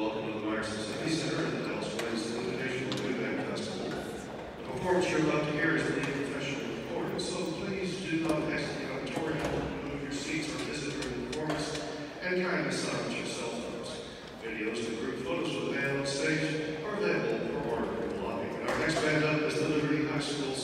Welcome to the Meyerson Symphony Center and the Dallas Flames Invitational Movement Festival. The performance you're about to hear is the professional performance, so please do not exit the auditorium, move your seats or visit during the performance, and kindly silence your cell phones. Videos and group photos of the band on stage are available for order in the lobby. Our next band up is the Liberty High School